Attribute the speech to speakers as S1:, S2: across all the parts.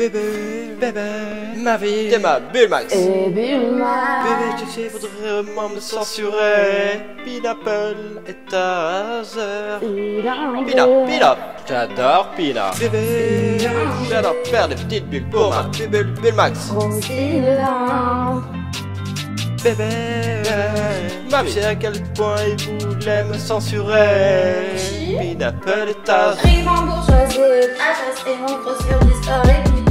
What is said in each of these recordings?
S1: Bébé, bébé, ma vie, t'es ma bulle max.
S2: Et Bulma.
S1: Bébé, tu sais, voudrais vraiment me censurer. Pineapple et Tazer. Pina, Pina, j'adore Pina. Bébé, j'adore faire des petites bulles pour ma bulle, bulle max. Bébé, ma vie, à quel point il voulait me censurer. Pineapple et Tazer.
S2: J'arrive en bourgeoisie, adresse et mon gros sur l'historique.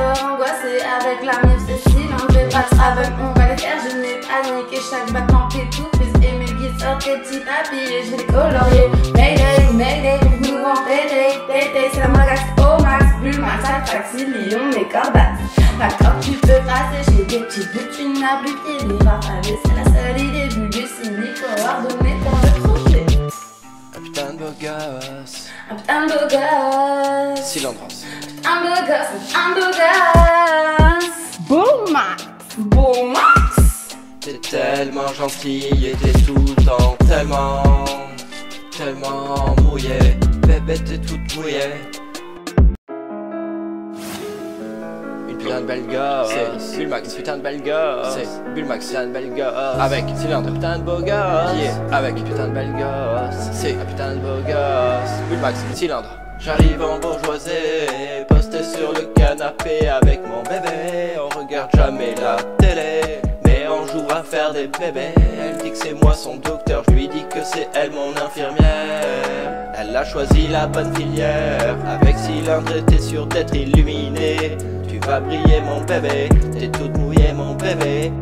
S2: Angoissé avec la meuf Cécile. On fait pas travel, on va les faire. Je n'ai paniqué, chaque battement. Plus et mes guides sortent les petits papiers. Je les colorier. Mayday, Mayday, nous en Payday. Payday, c'est la magasse au max. Plus max, taxi, Lyon, mes corbates. D'accord, tu peux passer chez des petits bouts, tu n'as plus pied libre. Allez, c'est la seule idée du cynique. Coordonnées pour le projet.
S1: Un putain de beau gosse.
S2: Un putain de beau gosse.
S1: Cylindros.
S2: Un beau gosse, un beau gosse. Bon max. Bon max.
S1: T'es tellement gentil et t'es tout le temps tellement, tellement mouillé. Bébé, t'es toute mouillée. Une putain de belle gosse. C'est Bulmax, putain de belle gosse. C'est Bulmax, putain de belle gosse. Avec cylindre, putain de beau gosse. Yeah. Avec une putain de belle gosse. C'est un putain de beau gosse. Bulmax, cylindre. J'arrive en bourgeoisie, sur le canapé avec mon bébé. On regarde jamais la télé, mais on joue à faire des bébés. Elle dit que c'est moi son docteur, je lui dis que c'est elle mon infirmière. Elle a choisi la bonne filière, avec cylindre t'es sûr d'être illuminé. Tu vas briller mon bébé, t'es toute mouillée mon bébé.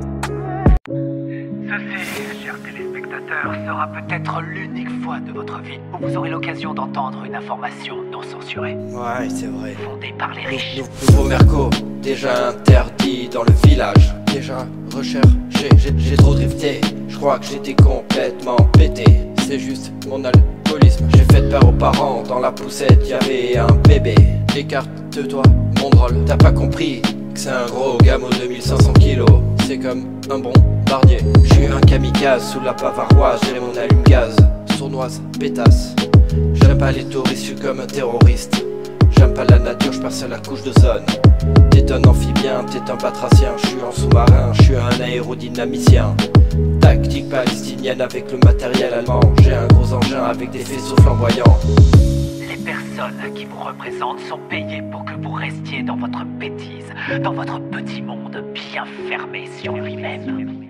S3: Ceci, chers téléspectateurs, sera peut-être l'unique fois de votre vie où vous aurez l'occasion d'entendre une information
S1: Ouais, c'est vrai.
S3: fondée par les riches.
S1: Nou- Nouveau Merco, déjà interdit dans le village. Déjà recherché, j'ai- j'ai trop drifté. Je crois que j'étais complètement pété. C'est juste mon alcoolisme. J'ai fait peur aux parents. Dans la poussette, y avait un bébé. Écarte-toi, mon drôle. T'as pas compris que c'est un gros gamme aux 2500 kilos. C'est comme un bombardier. Je suis un kamikaze sous la bavaroise. J'ai mon allume-gaz. Sournoise, pétasse. Pas les touristes, comme un terroriste. J'aime pas la nature, je perce la couche de zone. T'es un amphibien, t'es un batracien, je suis un sous-marin, je suis un aérodynamicien. Tactique palestinienne avec le matériel allemand. J'ai un gros engin avec des faisceaux flamboyants.
S3: Les personnes qui vous représentent sont payées pour que vous restiez dans votre bêtise, dans votre petit monde bien fermé sur lui-même.